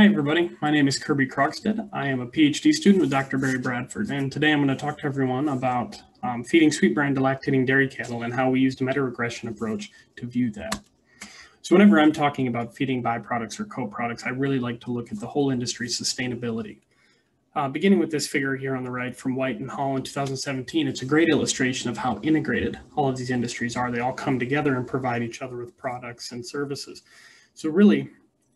Hi, everybody. My name is Kirby Krogstad. I am a PhD student with Dr. Barry Bradford, and today I'm going to talk to everyone about um, feeding Sweet Bran to lactating dairy cattle and how we used a meta-regression approach to view that. So whenever I'm talking about feeding byproducts or co-products, I really like to look at the whole industry's sustainability. Uh, beginning with this figure here on the right from White and Hall in 2017, it's a great illustration of how integrated all of these industries are. They all come together and provide each other with products and services. So really,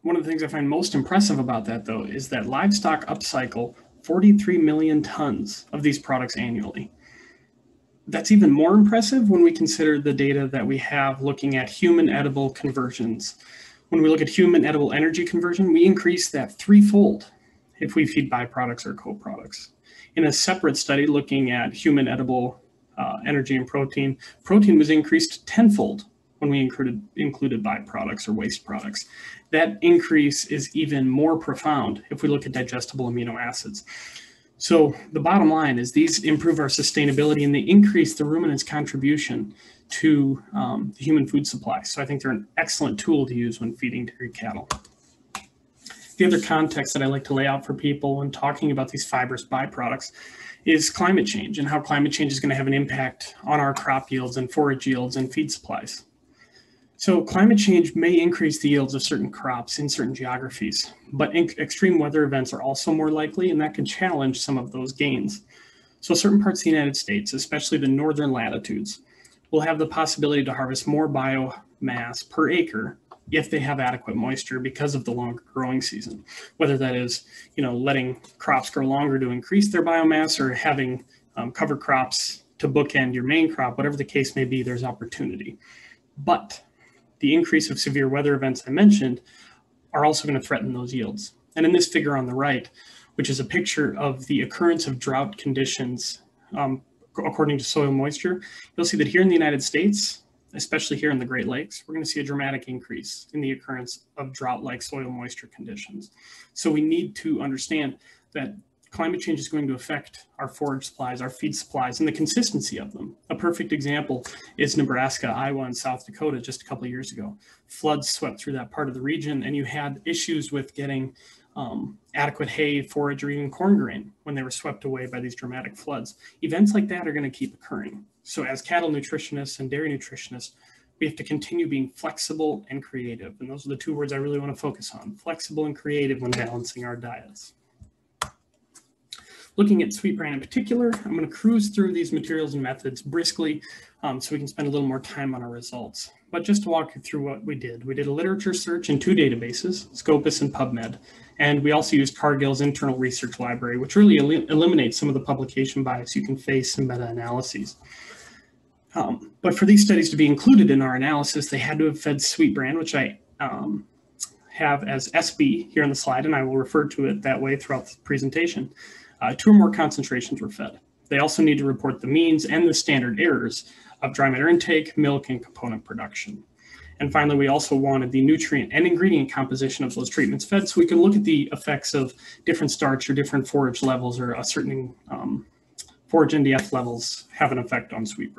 one of the things I find most impressive about that though is that livestock upcycle 43 million tons of these products annually. That's even more impressive when we consider the data that we have looking at human edible conversions. When we look at human edible energy conversion, we increase that threefold if we feed byproducts or co-products. In a separate study looking at human edible uh, energy and protein, protein was increased tenfold when we included, included byproducts or waste products. That increase is even more profound if we look at digestible amino acids. So the bottom line is these improve our sustainability and they increase the ruminant's contribution to um, the human food supply. So I think they're an excellent tool to use when feeding dairy cattle. The other context that I like to lay out for people when talking about these fibrous byproducts is climate change and how climate change is going to have an impact on our crop yields and forage yields and feed supplies. So climate change may increase the yields of certain crops in certain geographies, but extreme weather events are also more likely and that can challenge some of those gains. So certain parts of the United States, especially the northern latitudes, will have the possibility to harvest more biomass per acre if they have adequate moisture because of the longer growing season, whether that is, you know, letting crops grow longer to increase their biomass or having um, cover crops to bookend your main crop, whatever the case may be, there's opportunity. But the increase of severe weather events I mentioned are also going to threaten those yields. And in this figure on the right, which is a picture of the occurrence of drought conditions um, according to soil moisture, you'll see that here in the United States, especially here in the Great Lakes, we're going to see a dramatic increase in the occurrence of drought-like soil moisture conditions. So we need to understand that climate change is going to affect our forage supplies, our feed supplies, and the consistency of them. A perfect example is Nebraska, Iowa, and South Dakota just a couple years ago. Floods swept through that part of the region, and you had issues with getting um, adequate hay, forage, or even corn grain when they were swept away by these dramatic floods. Events like that are going to keep occurring. So as cattle nutritionists and dairy nutritionists, we have to continue being flexible and creative. And those are the two words I really want to focus on, flexible and creative when balancing our diets. Looking at Sweet Bran in particular, I'm going to cruise through these materials and methods briskly um, so we can spend a little more time on our results. But just to walk you through what we did, we did a literature search in two databases, Scopus and PubMed, and we also used Cargill's internal research library, which really el eliminates some of the publication bias you can face in meta-analyses. Um, but for these studies to be included in our analysis, they had to have fed Sweet Bran, which I um, have as SB here on the slide, and I will refer to it that way throughout the presentation uh, two or more concentrations were fed. They also need to report the means and the standard errors of dry matter intake, milk, and component production. And finally, we also wanted the nutrient and ingredient composition of those treatments fed so we can look at the effects of different starch or different forage levels or a certain um, forage NDF levels have an effect on sweet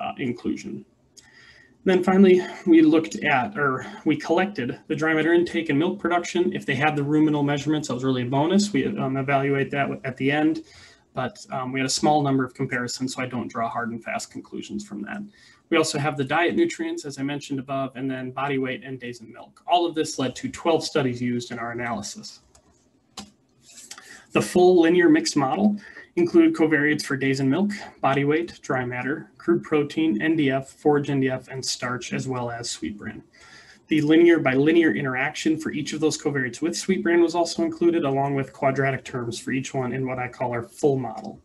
uh, inclusion. Then finally, we looked at, or we collected the dry matter intake and milk production. If they had the ruminal measurements, that was really a bonus. We um, evaluate that at the end, but um, we had a small number of comparisons, so I don't draw hard and fast conclusions from that. We also have the diet nutrients, as I mentioned above, and then body weight and days in milk. All of this led to 12 studies used in our analysis. The full linear mixed model included covariates for days in milk, body weight, dry matter, crude protein, NDF, forage NDF, and starch, as well as sweet bran. The linear by linear interaction for each of those covariates with sweet bran was also included, along with quadratic terms for each one in what I call our full model.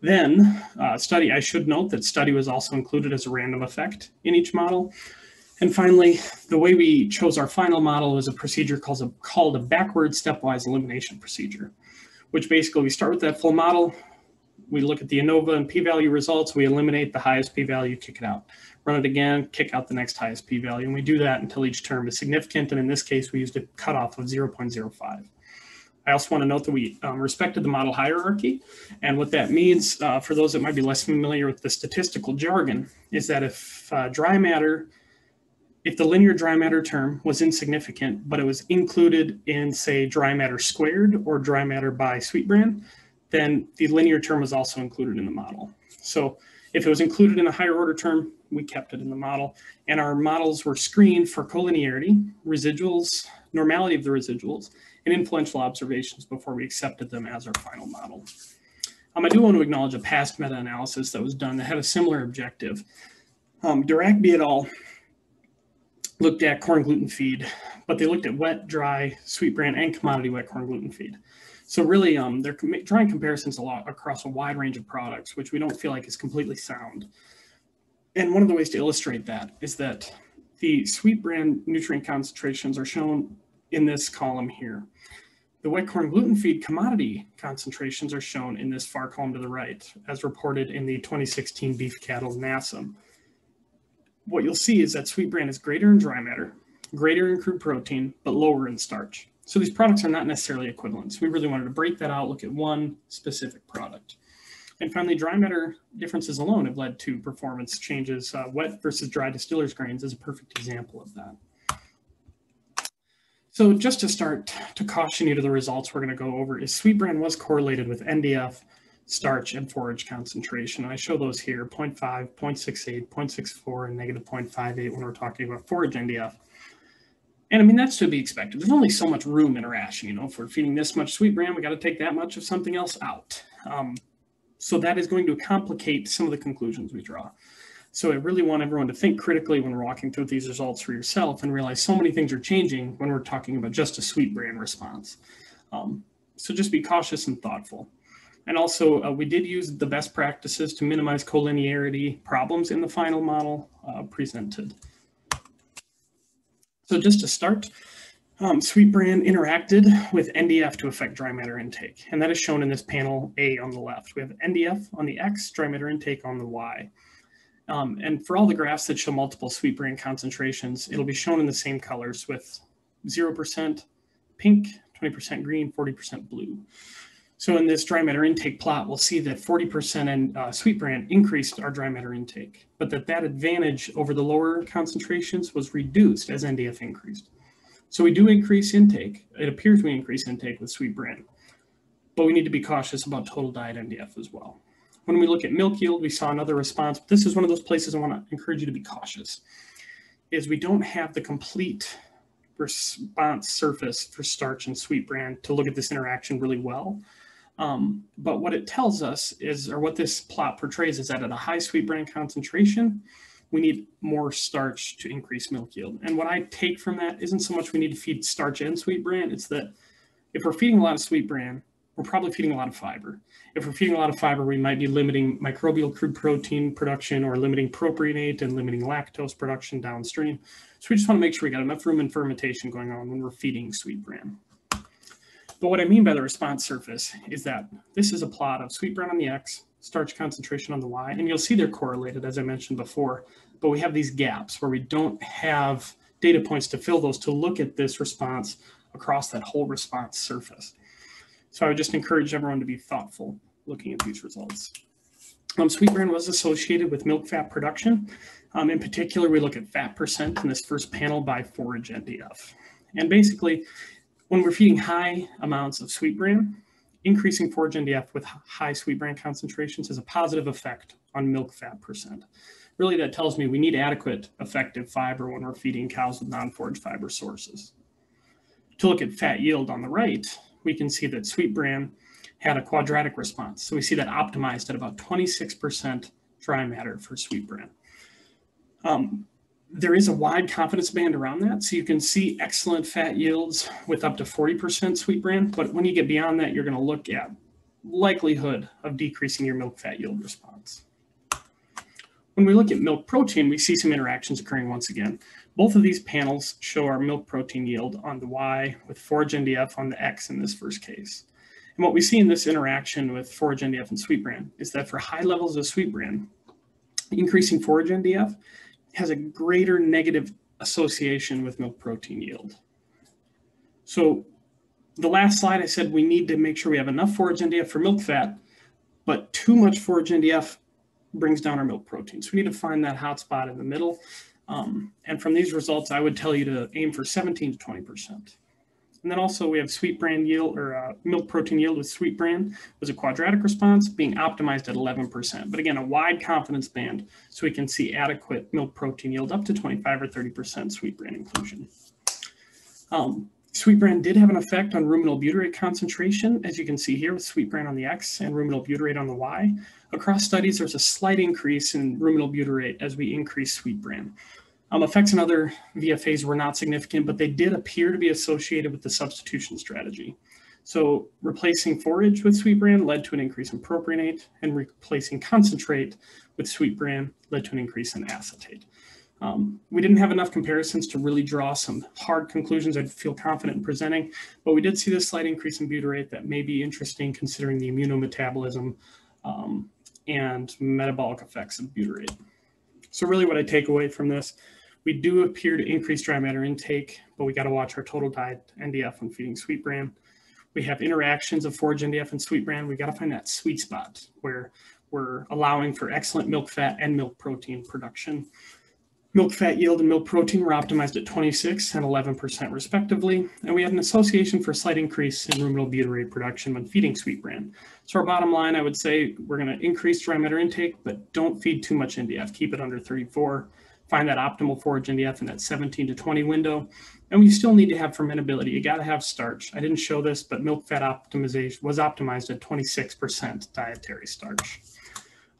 Then, uh, study, I should note that study was also included as a random effect in each model. And finally, the way we chose our final model was a procedure called a, called a backward stepwise elimination procedure which basically we start with that full model. We look at the ANOVA and p-value results. We eliminate the highest p-value, kick it out. Run it again, kick out the next highest p-value. And we do that until each term is significant. And in this case, we used a cutoff of 0.05. I also want to note that we um, respected the model hierarchy. And what that means, uh, for those that might be less familiar with the statistical jargon, is that if uh, dry matter if the linear dry matter term was insignificant, but it was included in, say, dry matter squared or dry matter by Sweet Bran, then the linear term was also included in the model. So if it was included in a higher order term, we kept it in the model. And our models were screened for collinearity, residuals, normality of the residuals, and influential observations before we accepted them as our final model. Um, I do want to acknowledge a past meta-analysis that was done that had a similar objective. Um, Dirac et al. Looked at corn gluten feed, but they looked at wet, dry, Sweet Bran, and commodity wet corn gluten feed. So really, um, they're drawing comparisons a lot across a wide range of products, which we don't feel like is completely sound. And one of the ways to illustrate that is that the Sweet Bran nutrient concentrations are shown in this column here. The wet corn gluten feed commodity concentrations are shown in this far column to the right, as reported in the 2016 beef cattle NASEM. What you'll see is that Sweet Bran is greater in dry matter, greater in crude protein, but lower in starch. So these products are not necessarily equivalent. So we really wanted to break that out, look at one specific product. And finally, dry matter differences alone have led to performance changes. Uh, wet versus dry distillers grains is a perfect example of that. So just to start to caution you to the results we're going to go over is Sweet Bran was correlated with NDF, starch, and forage concentration. I show those here, 0.5, 0.68, 0.64, and negative 0.58 when we're talking about forage NDF. And I mean, that's to be expected. There's only so much room in a ration. You know, if we're feeding this much sweet bran, we got to take that much of something else out. Um, so that is going to complicate some of the conclusions we draw. So I really want everyone to think critically when we're walking through these results for yourself and realize so many things are changing when we're talking about just a sweet bran response. Um, so just be cautious and thoughtful. And also, uh, we did use the best practices to minimize collinearity problems in the final model uh, presented. So just to start, um, Sweet Bran interacted with NDF to affect dry matter intake, and that is shown in this panel A on the left. We have NDF on the X, dry matter intake on the Y. Um, and for all the graphs that show multiple Sweet Bran concentrations, it'll be shown in the same colors with 0% pink, 20% green, 40% blue. So in this dry matter intake plot, we'll see that 40% in uh, Sweet Bran increased our dry matter intake, but that that advantage over the lower concentrations was reduced as NDF increased. So we do increase intake. It appears we increase intake with Sweet Bran, but we need to be cautious about total diet NDF as well. When we look at milk yield, we saw another response. But this is one of those places I want to encourage you to be cautious, is we don't have the complete response surface for starch and sweet bran to look at this interaction really well. Um, but what it tells us is, or what this plot portrays is that at a high sweet bran concentration, we need more starch to increase milk yield. And what I take from that isn't so much we need to feed starch and sweet bran, it's that if we're feeding a lot of sweet bran, we're probably feeding a lot of fiber. If we're feeding a lot of fiber, we might be limiting microbial crude protein production or limiting propionate and limiting lactose production downstream. So we just want to make sure we got enough room and fermentation going on when we're feeding Sweet Bran. But what I mean by the response surface is that this is a plot of Sweet Bran on the X, starch concentration on the Y, and you'll see they're correlated, as I mentioned before, but we have these gaps where we don't have data points to fill those to look at this response across that whole response surface. So I would just encourage everyone to be thoughtful looking at these results. Um, Sweet Bran was associated with milk fat production. Um, in particular, we look at fat percent in this first panel by forage NDF. And basically, when we're feeding high amounts of sweet bran, increasing forage NDF with high sweet bran concentrations has a positive effect on milk fat percent. Really, that tells me we need adequate effective fiber when we're feeding cows with non-forage fiber sources. To look at fat yield on the right, we can see that sweet bran had a quadratic response. So we see that optimized at about 26% dry matter for Sweet Bran. Um, there is a wide confidence band around that. So you can see excellent fat yields with up to 40% Sweet Bran. But when you get beyond that, you're going to look at likelihood of decreasing your milk fat yield response. When we look at milk protein, we see some interactions occurring once again. Both of these panels show our milk protein yield on the Y with forage NDF on the X in this first case. And what we see in this interaction with forage NDF and Sweet Bran is that for high levels of Sweet Bran, increasing forage NDF has a greater negative association with milk protein yield. So the last slide I said we need to make sure we have enough forage NDF for milk fat, but too much forage NDF brings down our milk protein. So we need to find that hot spot in the middle. Um, and from these results, I would tell you to aim for 17 to 20%. And then also we have sweet bran yield or uh, milk protein yield with sweet bran was a quadratic response being optimized at 11%. But again, a wide confidence band so we can see adequate milk protein yield up to 25 or 30% sweet bran inclusion. Um, Sweet bran did have an effect on ruminal butyrate concentration, as you can see here with sweet bran on the X and ruminal butyrate on the Y. Across studies, there's a slight increase in ruminal butyrate as we increase sweet bran. Um, effects in other VFAs were not significant, but they did appear to be associated with the substitution strategy. So replacing forage with sweet bran led to an increase in propionate, and replacing concentrate with sweet bran led to an increase in acetate. Um, we didn't have enough comparisons to really draw some hard conclusions I'd feel confident in presenting, but we did see this slight increase in butyrate that may be interesting considering the immunometabolism um, and metabolic effects of butyrate. So really what I take away from this, we do appear to increase dry matter intake, but we got to watch our total diet NDF when feeding sweet bran. We have interactions of forage NDF and sweet bran. We got to find that sweet spot where we're allowing for excellent milk fat and milk protein production. Milk fat yield and milk protein were optimized at 26 and 11% respectively, and we had an association for a slight increase in ruminal butyrate production when feeding sweet bran. So our bottom line, I would say we're going to increase dry matter intake, but don't feed too much NDF. Keep it under 34. Find that optimal forage NDF in that 17 to 20 window. And we still need to have fermentability. You got to have starch. I didn't show this, but milk fat optimization was optimized at 26% dietary starch.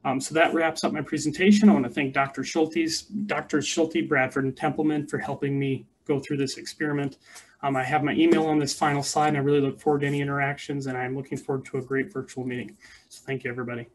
Um, so that wraps up my presentation. I want to thank Dr. Schultes, Dr. Schulte, Bradford, and Tempelman for helping me go through this experiment. Um, I have my email on this final slide, and I really look forward to any interactions, and I'm looking forward to a great virtual meeting. So thank you, everybody.